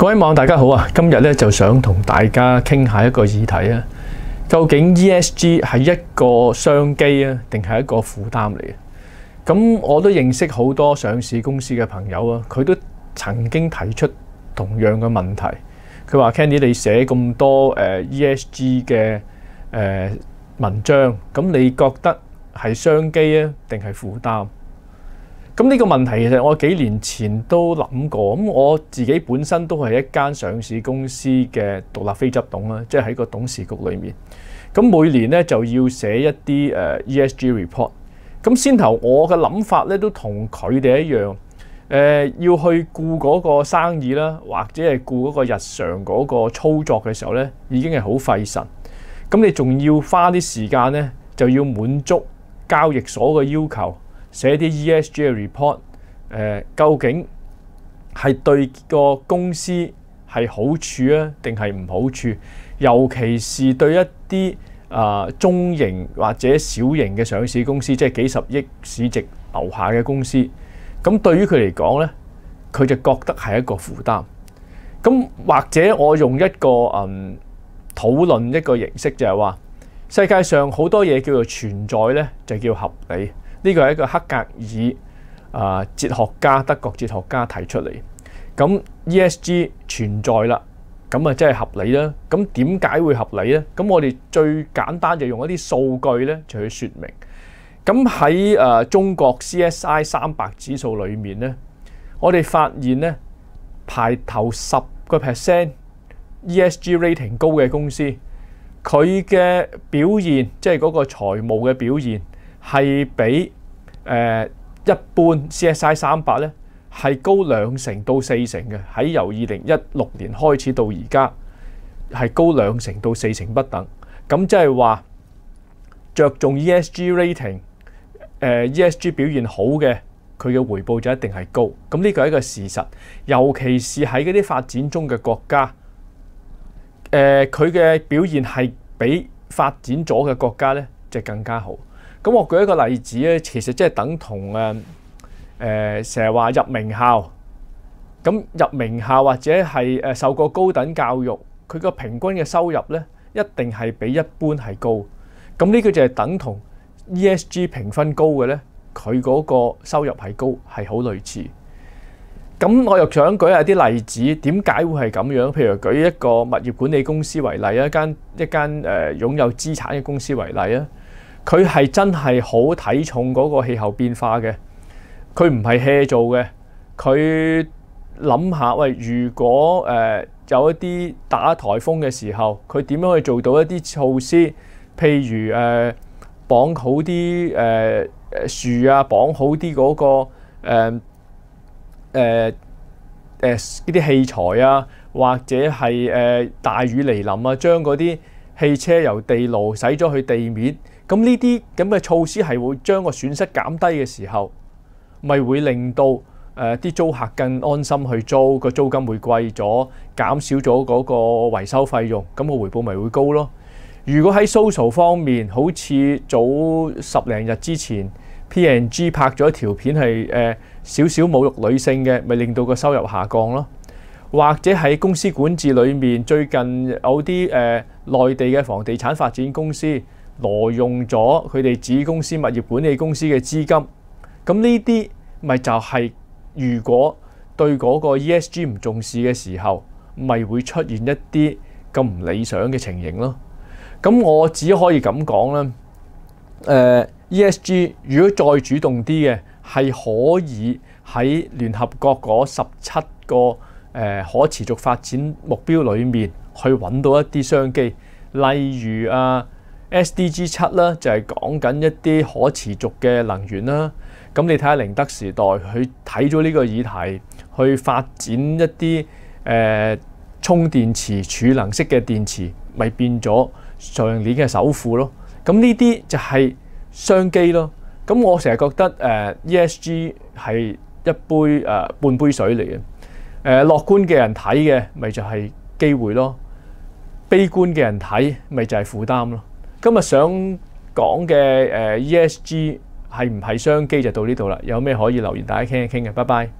各位網友大家好啊！今日咧就想同大家傾下一個議題啊，究竟 ESG 係一個商機啊，定係一個負擔嚟嘅？咁我都認識好多上市公司嘅朋友啊，佢都曾經提出同樣嘅問題。佢話：Kenny，你寫咁多誒 ESG 嘅誒文章，咁你覺得係商機啊，定係負擔？咁呢個問題其實我幾年前都諗過，咁我自己本身都係一間上市公司嘅獨立非執董啦，即係喺個董事局裏面。咁每年咧就要寫一啲誒 ESG report。咁先頭我嘅諗法咧都同佢哋一樣，誒要去顧嗰個生意啦，或者係顧嗰個日常嗰個操作嘅時候咧，已經係好費神。咁你仲要花啲時間咧，就要滿足交易所嘅要求。寫啲 ESG 嘅 report，誒究竟係對個公司係好處啊，定係唔好處？尤其是對一啲啊、中型或者小型嘅上市公司，即係幾十億市值留下嘅公司，咁對於佢嚟講咧，佢就覺得係一個負擔。咁或者我用一個嗯討論一個形式就係話，世界上好多嘢叫做存在咧，就叫合理。呢個係一個黑格爾啊哲學家，德國哲學家提出嚟。咁 ESG 存在啦，咁啊真係合理啦。咁點解會合理咧？咁我哋最簡單就用一啲數據咧，就去説明。咁喺誒中國 CSI 三百指數裏面咧，我哋發現咧排頭十個 percent ESG rating 高嘅公司，佢嘅表現即係嗰個財務嘅表現。係比誒一般 CSI 三百咧係高兩成到四成嘅，喺由二零一六年開始到而家係高兩成到四成不等。咁即係話着重 ESG rating，誒 ESG 表現好嘅，佢嘅回報就一定係高。咁呢個係一個事實，尤其是喺嗰啲發展中嘅國家，誒佢嘅表現係比發展咗嘅國家咧就更加好。咁我舉一個例子咧，其實即係等同誒誒成日話入名校，咁入名校或者係誒受過高等教育，佢個平均嘅收入咧一定係比一般係高。咁呢個就係等同 ESG 評分高嘅咧，佢嗰個收入係高，係好類似。咁我又想舉下啲例子，點解會係咁樣？譬如舉一個物業管理公司為例，一間一間誒擁有資產嘅公司為例啊。佢係真係好睇重嗰個氣候變化嘅，佢唔係 hea 做嘅。佢諗下，喂，如果誒、有一啲打颱風嘅時候，佢點樣去做到一啲措施？譬如誒、呃、綁好啲誒樹啊，綁好啲嗰、嗰個誒誒呢啲器材啊，或者係誒、大雨嚟臨啊，將嗰啲汽車由地牢駛咗去地面。咁呢啲咁嘅措施係會將個損失減低嘅時候，咪會令到誒啲、租客更安心去租，個租金會貴咗，減少咗嗰個維修費用，咁個回報咪會高咯。如果喺 social 方面，好似早十零日之前 PNG 拍咗一條片係誒少少侮辱女性嘅，咪令到個收入下降咯。或者喺公司管治裏面，最近有啲誒、呃、內地嘅房地產發展公司。挪用咗佢哋子公司物業管理公司嘅資金，咁呢啲咪就係如果對嗰個 ESG 唔重視嘅時候，咪會出現一啲咁唔理想嘅情形咯。咁我只可以咁講啦。誒，ESG 如果再主動啲嘅，係可以喺聯合國嗰十七個誒可持續發展目標裏面去揾到一啲商機，例如啊。SDG 七啦，就係講緊一啲可持續嘅能源啦。咁你睇下寧德時代，佢睇咗呢個議題，去發展一啲誒、充電池、儲能式嘅電池，咪變咗上年嘅首富咯。咁呢啲就係商機咯。咁我成日覺得誒、ESG 係一杯誒、半杯水嚟嘅。誒、呃、樂觀嘅人睇嘅，咪就係機會咯；悲觀嘅人睇，咪就係負擔咯。今日想講嘅誒 ESG 係唔係商機就到呢度啦，有咩可以留言大家傾一傾嘅，拜拜。